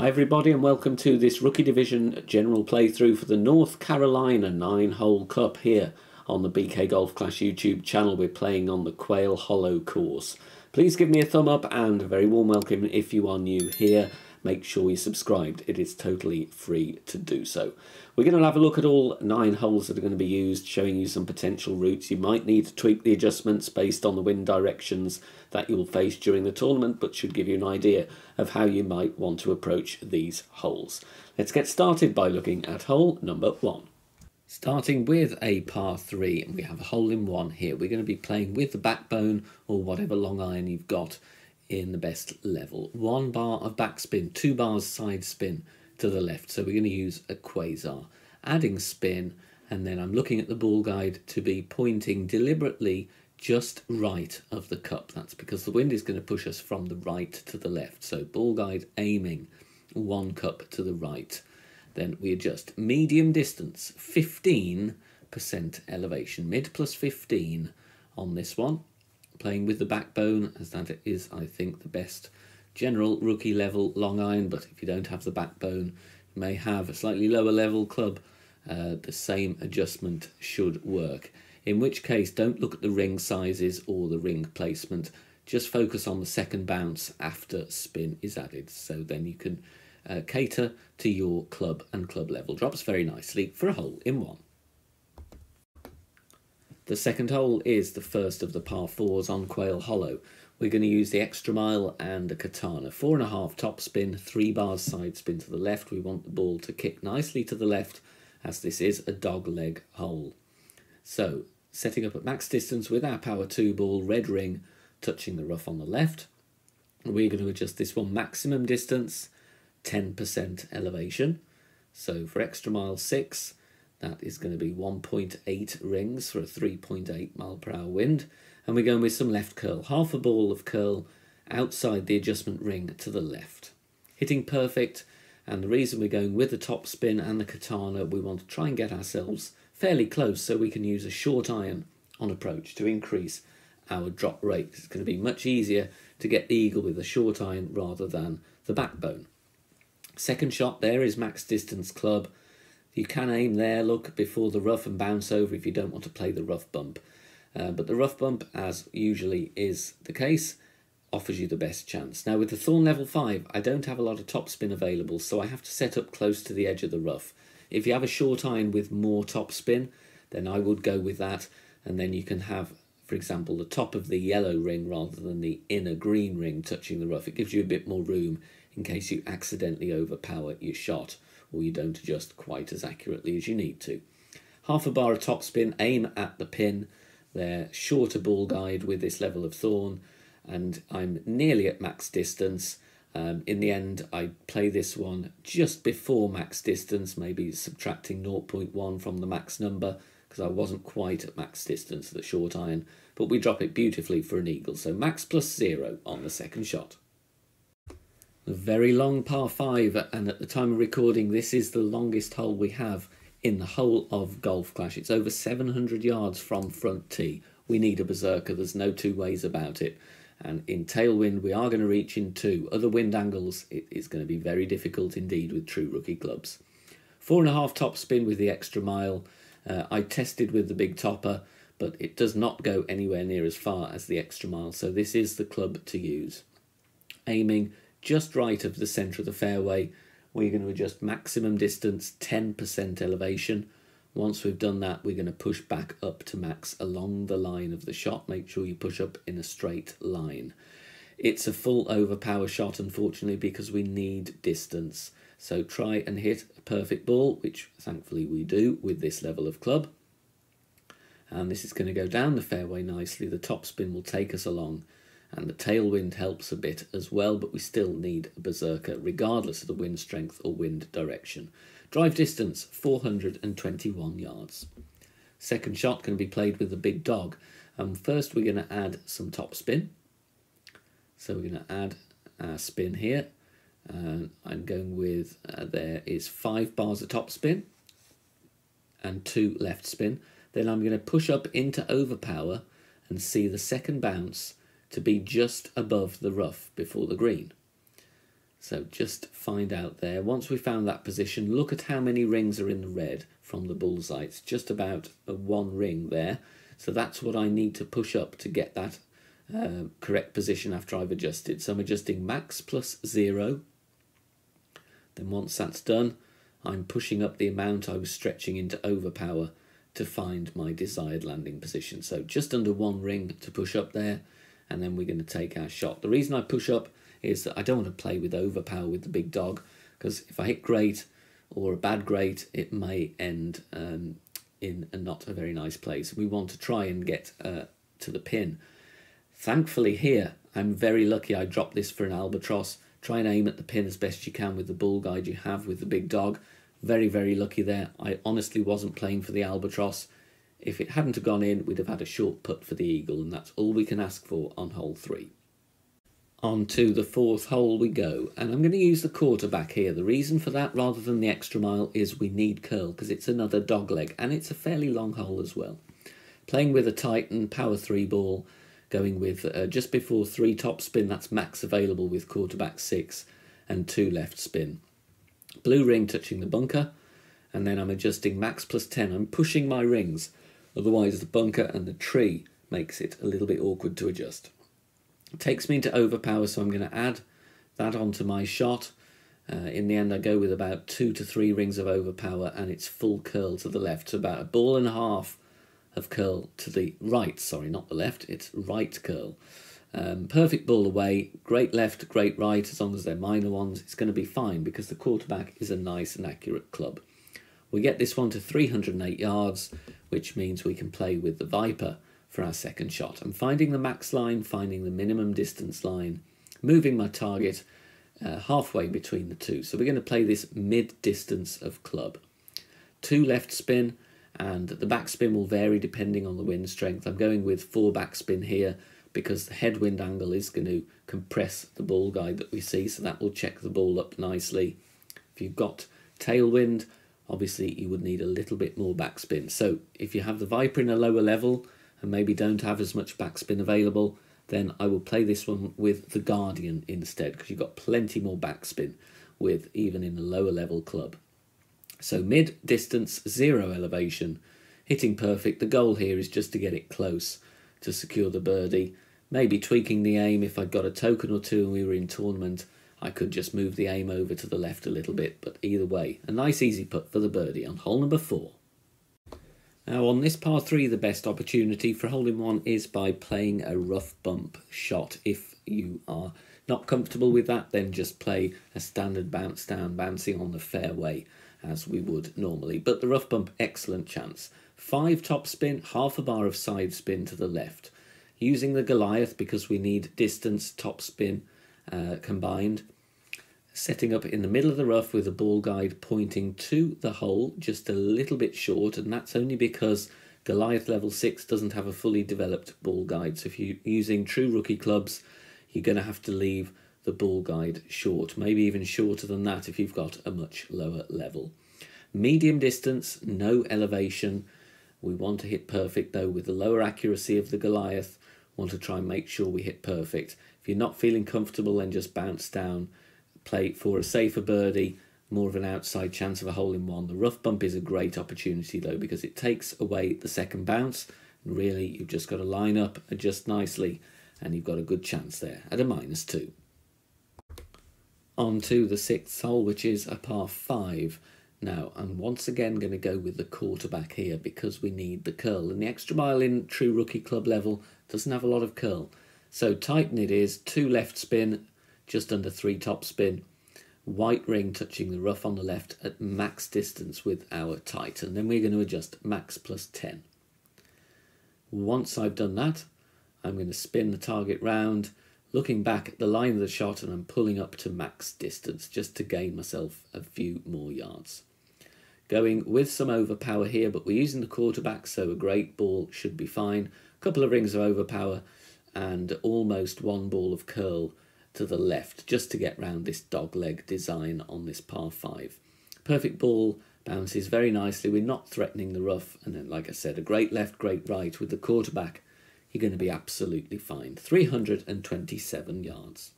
Hi everybody and welcome to this Rookie Division general playthrough for the North Carolina 9-hole cup here on the BK Golf Clash YouTube channel. We're playing on the Quail Hollow course. Please give me a thumb up and a very warm welcome if you are new here make sure you're subscribed. It is totally free to do so. We're going to have a look at all nine holes that are going to be used, showing you some potential routes. You might need to tweak the adjustments based on the wind directions that you'll face during the tournament, but should give you an idea of how you might want to approach these holes. Let's get started by looking at hole number one. Starting with a par 3, and we have a hole in one here. We're going to be playing with the backbone or whatever long iron you've got in the best level. One bar of backspin, two bars side spin to the left. So we're going to use a quasar. Adding spin, and then I'm looking at the ball guide to be pointing deliberately just right of the cup. That's because the wind is going to push us from the right to the left. So ball guide aiming one cup to the right. Then we adjust medium distance, 15% elevation, mid plus 15 on this one playing with the backbone, as that is, I think, the best general rookie level long iron. But if you don't have the backbone, you may have a slightly lower level club. Uh, the same adjustment should work. In which case, don't look at the ring sizes or the ring placement. Just focus on the second bounce after spin is added. So then you can uh, cater to your club and club level. Drops very nicely for a hole in one. The second hole is the first of the par fours on Quail Hollow. We're going to use the extra mile and a katana. Four and a half top spin, three bars side spin to the left. We want the ball to kick nicely to the left as this is a dog leg hole. So setting up at max distance with our power two ball, red ring touching the rough on the left. We're going to adjust this one maximum distance, 10% elevation. So for extra mile six, that is going to be 1.8 rings for a 3.8 mile per hour wind. And we're going with some left curl, half a ball of curl outside the adjustment ring to the left. Hitting perfect, and the reason we're going with the top spin and the katana, we want to try and get ourselves fairly close so we can use a short iron on approach to increase our drop rate. It's going to be much easier to get the eagle with a short iron rather than the backbone. Second shot there is max distance club you can aim there, look, before the rough and bounce over if you don't want to play the rough bump. Uh, but the rough bump, as usually is the case, offers you the best chance. Now with the Thorn level 5, I don't have a lot of topspin available, so I have to set up close to the edge of the rough. If you have a short iron with more topspin, then I would go with that, and then you can have, for example, the top of the yellow ring rather than the inner green ring touching the rough. It gives you a bit more room in case you accidentally overpower your shot or you don't adjust quite as accurately as you need to. Half a bar of topspin, aim at the pin. They're shorter ball guide with this level of thorn, and I'm nearly at max distance. Um, in the end, I play this one just before max distance, maybe subtracting 0.1 from the max number because I wasn't quite at max distance the short iron, but we drop it beautifully for an eagle. So max plus zero on the second shot. Very long par 5 and at the time of recording this is the longest hole we have in the whole of Golf Clash. It's over 700 yards from front tee. We need a berserker, there's no two ways about it. And in tailwind we are going to reach in two. other wind angles. It is going to be very difficult indeed with true rookie clubs. Four and a half top spin with the extra mile. Uh, I tested with the big topper but it does not go anywhere near as far as the extra mile so this is the club to use. Aiming just right of the centre of the fairway. We're going to adjust maximum distance, 10% elevation. Once we've done that, we're going to push back up to max along the line of the shot. Make sure you push up in a straight line. It's a full overpower shot, unfortunately, because we need distance. So try and hit a perfect ball, which thankfully we do with this level of club. And this is going to go down the fairway nicely. The top spin will take us along and the tailwind helps a bit as well, but we still need a berserker regardless of the wind strength or wind direction. Drive distance 421 yards. Second shot can be played with the big dog. And first we're going to add some top spin. So we're going to add our spin here. And I'm going with, uh, there is five bars of top spin and two left spin. Then I'm going to push up into overpower and see the second bounce to be just above the rough before the green. So just find out there. Once we found that position, look at how many rings are in the red from the bullseye. It's just about one ring there. So that's what I need to push up to get that uh, correct position after I've adjusted. So I'm adjusting max plus zero. Then once that's done, I'm pushing up the amount I was stretching into overpower to find my desired landing position. So just under one ring to push up there, and then we're going to take our shot. The reason I push up is that I don't want to play with overpower with the big dog, because if I hit great or a bad great, it may end um, in a not a very nice place. We want to try and get uh, to the pin. Thankfully here, I'm very lucky I dropped this for an albatross. Try and aim at the pin as best you can with the ball guide you have with the big dog. Very, very lucky there. I honestly wasn't playing for the albatross. If it hadn't have gone in, we'd have had a short putt for the eagle, and that's all we can ask for on hole three. On to the fourth hole we go, and I'm going to use the quarterback here. The reason for that, rather than the extra mile, is we need curl, because it's another dog leg, and it's a fairly long hole as well. Playing with a Titan Power 3 ball, going with uh, just before 3 top spin, that's max available with quarterback 6, and 2 left spin. Blue ring touching the bunker, and then I'm adjusting max plus 10. I'm pushing my rings, otherwise the bunker and the tree makes it a little bit awkward to adjust. It takes me into overpower, so I'm going to add that onto my shot. Uh, in the end, I go with about two to three rings of overpower, and it's full curl to the left. So about a ball and a half of curl to the right. Sorry, not the left. It's right curl. Um, perfect ball away. Great left, great right. As long as they're minor ones, it's going to be fine because the quarterback is a nice and accurate club. We get this one to 308 yards, which means we can play with the Viper for our second shot. I'm finding the max line, finding the minimum distance line, moving my target uh, halfway between the two. So we're going to play this mid distance of club. Two left spin and the back spin will vary depending on the wind strength. I'm going with four back spin here because the headwind angle is going to compress the ball guide that we see so that will check the ball up nicely. If you've got tailwind obviously you would need a little bit more backspin. So if you have the Viper in a lower level and maybe don't have as much backspin available, then I will play this one with the Guardian instead because you've got plenty more backspin with even in a lower level club. So mid distance, zero elevation, hitting perfect. The goal here is just to get it close to secure the birdie. Maybe tweaking the aim if I'd got a token or two and we were in tournament. I could just move the aim over to the left a little bit, but either way, a nice easy putt for the birdie on hole number four. Now on this par 3 the best opportunity for hole in one is by playing a rough bump shot. If you are not comfortable with that then just play a standard bounce down bouncing on the fairway as we would normally. But the rough bump excellent chance. 5 top spin, half a bar of side spin to the left. Using the Goliath because we need distance top spin uh, combined setting up in the middle of the rough with a ball guide pointing to the hole just a little bit short and that's only because Goliath level 6 doesn't have a fully developed ball guide. So if you're using true rookie clubs you're going to have to leave the ball guide short maybe even shorter than that if you've got a much lower level. Medium distance no elevation. We want to hit perfect though with the lower accuracy of the Goliath. Want to try and make sure we hit perfect you're not feeling comfortable then just bounce down play for a safer birdie, more of an outside chance of a hole in one. The rough bump is a great opportunity though because it takes away the second bounce. And really, you've just got to line up, adjust nicely, and you've got a good chance there at a minus two. On to the sixth hole, which is a par five. Now, I'm once again going to go with the quarterback here because we need the curl. And the extra mile in true rookie club level doesn't have a lot of curl. So Titan it is, two left spin, just under three top spin. White ring touching the rough on the left at max distance with our Titan. Then we're going to adjust max plus 10. Once I've done that, I'm going to spin the target round, looking back at the line of the shot and I'm pulling up to max distance just to gain myself a few more yards. Going with some overpower here, but we're using the quarterback, so a great ball should be fine. A couple of rings of overpower and almost one ball of curl to the left just to get round this dog leg design on this par 5. Perfect ball bounces very nicely. We're not threatening the rough. And then, like I said, a great left, great right with the quarterback. You're going to be absolutely fine. 327 yards.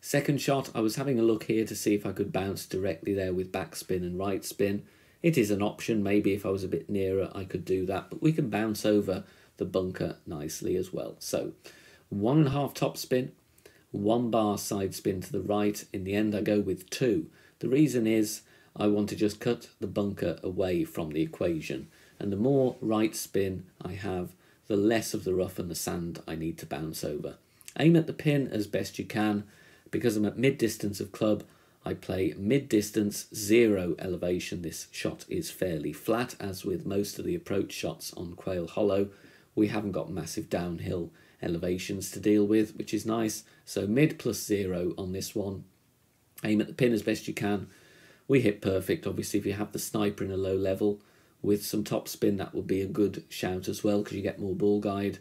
Second shot, I was having a look here to see if I could bounce directly there with backspin and right spin. It is an option, maybe if I was a bit nearer I could do that, but we can bounce over the bunker nicely as well. So one and a half top spin, one bar side spin to the right. In the end I go with two. The reason is I want to just cut the bunker away from the equation and the more right spin I have, the less of the rough and the sand I need to bounce over. Aim at the pin as best you can. Because I'm at mid distance of club, I play mid distance, zero elevation. This shot is fairly flat, as with most of the approach shots on Quail Hollow. We haven't got massive downhill elevations to deal with, which is nice. So mid plus zero on this one. Aim at the pin as best you can. We hit perfect. Obviously, if you have the sniper in a low level with some top spin, that would be a good shout as well because you get more ball guide.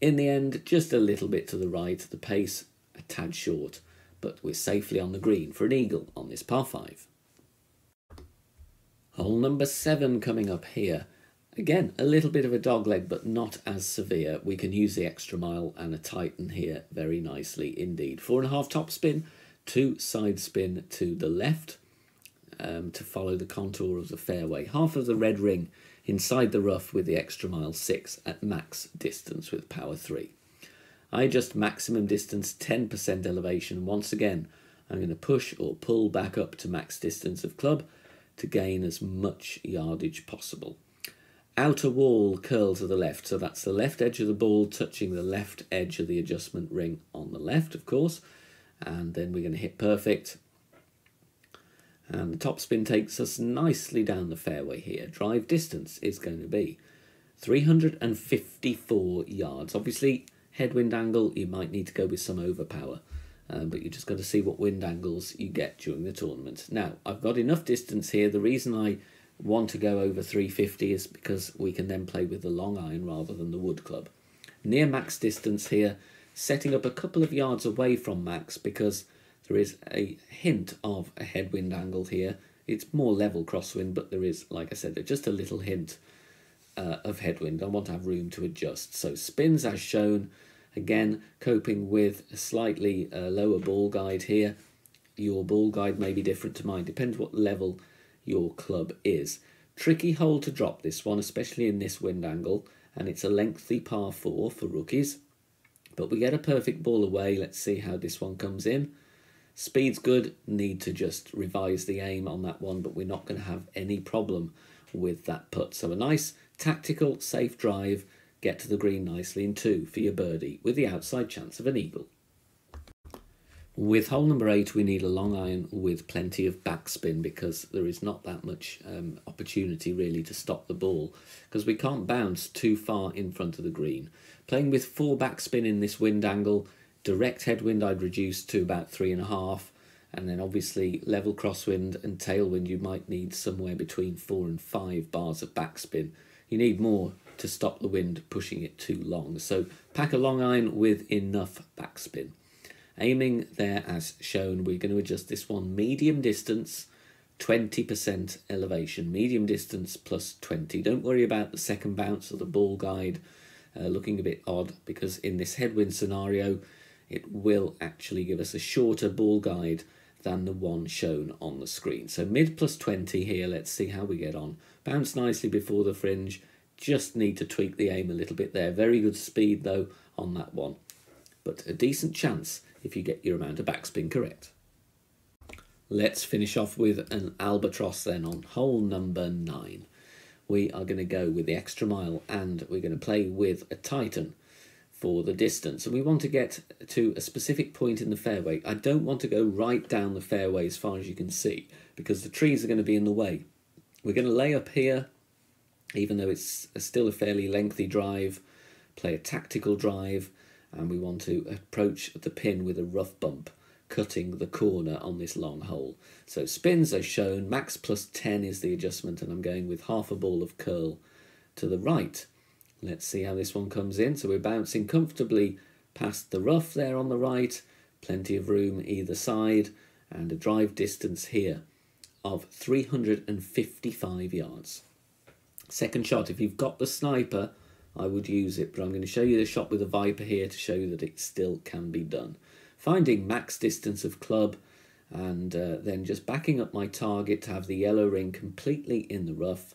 In the end, just a little bit to the right, the pace a tad short but we're safely on the green for an eagle on this par 5. Hole number 7 coming up here. Again, a little bit of a dogleg, but not as severe. We can use the extra mile and a Titan here very nicely indeed. Four and a half top spin, two side spin to the left um, to follow the contour of the fairway. Half of the red ring inside the rough with the extra mile six at max distance with power three. I adjust maximum distance 10% elevation. Once again, I'm going to push or pull back up to max distance of club to gain as much yardage possible. Outer wall curl to the left, so that's the left edge of the ball touching the left edge of the adjustment ring on the left, of course. And then we're going to hit perfect. And the top spin takes us nicely down the fairway here. Drive distance is going to be 354 yards. Obviously, headwind angle, you might need to go with some overpower. Um, but you're just got to see what wind angles you get during the tournament. Now, I've got enough distance here. The reason I want to go over 350 is because we can then play with the long iron rather than the wood club. Near max distance here, setting up a couple of yards away from max because there is a hint of a headwind angle here. It's more level crosswind, but there is, like I said, just a little hint uh, of headwind. I want to have room to adjust. So spins as shown, Again, coping with a slightly uh, lower ball guide here. Your ball guide may be different to mine, depends what level your club is. Tricky hole to drop this one, especially in this wind angle, and it's a lengthy par 4 for rookies. But we get a perfect ball away. Let's see how this one comes in. Speed's good, need to just revise the aim on that one, but we're not going to have any problem with that putt. So a nice tactical, safe drive get to the green nicely in two for your birdie with the outside chance of an eagle. With hole number eight, we need a long iron with plenty of backspin because there is not that much um, opportunity really to stop the ball because we can't bounce too far in front of the green. Playing with four backspin in this wind angle, direct headwind I'd reduce to about three and a half, and then obviously level crosswind and tailwind you might need somewhere between four and five bars of backspin. You need more to stop the wind pushing it too long. So pack a long iron with enough backspin. Aiming there as shown, we're going to adjust this one medium distance, 20% elevation. Medium distance plus 20. Don't worry about the second bounce or the ball guide uh, looking a bit odd because in this headwind scenario, it will actually give us a shorter ball guide than the one shown on the screen. So mid plus 20 here, let's see how we get on. Bounce nicely before the fringe, just need to tweak the aim a little bit there. Very good speed though on that one. But a decent chance if you get your amount of backspin correct. Let's finish off with an albatross then on hole number nine. We are going to go with the extra mile and we're going to play with a Titan for the distance. And we want to get to a specific point in the fairway. I don't want to go right down the fairway as far as you can see because the trees are going to be in the way. We're going to lay up here even though it's still a fairly lengthy drive, play a tactical drive, and we want to approach the pin with a rough bump, cutting the corner on this long hole. So spins are shown, max plus 10 is the adjustment, and I'm going with half a ball of curl to the right. Let's see how this one comes in. So we're bouncing comfortably past the rough there on the right, plenty of room either side, and a drive distance here of 355 yards. Second shot, if you've got the sniper, I would use it, but I'm going to show you the shot with the Viper here to show you that it still can be done. finding max distance of club, and uh, then just backing up my target to have the yellow ring completely in the rough.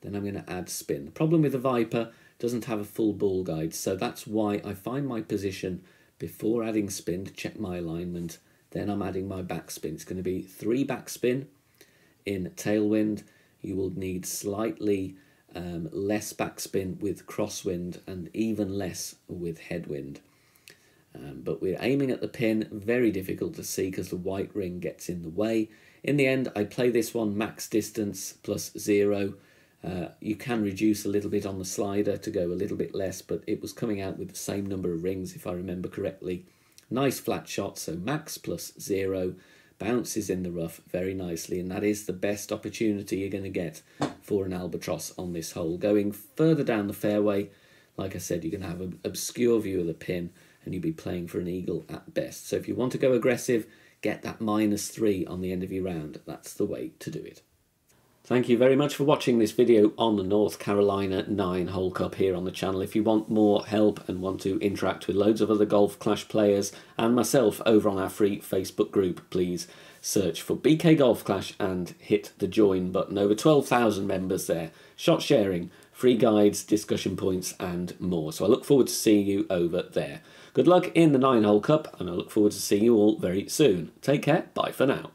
Then I'm going to add spin. The problem with the Viper doesn't have a full ball guide, so that's why I find my position before adding spin to check my alignment. Then I'm adding my backspin. It's going to be three backspin in tailwind. You will need slightly um, less backspin with crosswind and even less with headwind. Um, but we're aiming at the pin, very difficult to see because the white ring gets in the way. In the end, I play this one max distance plus zero. Uh, you can reduce a little bit on the slider to go a little bit less, but it was coming out with the same number of rings if I remember correctly. Nice flat shot, so max plus zero bounces in the rough very nicely, and that is the best opportunity you're going to get for an albatross on this hole. Going further down the fairway, like I said, you're going to have an obscure view of the pin, and you'll be playing for an eagle at best. So if you want to go aggressive, get that minus three on the end of your round. That's the way to do it. Thank you very much for watching this video on the North Carolina 9 Hole Cup here on the channel. If you want more help and want to interact with loads of other Golf Clash players and myself over on our free Facebook group, please search for BK Golf Clash and hit the join button. Over 12,000 members there. Shot sharing, free guides, discussion points and more. So I look forward to seeing you over there. Good luck in the 9 Hole Cup and I look forward to seeing you all very soon. Take care. Bye for now.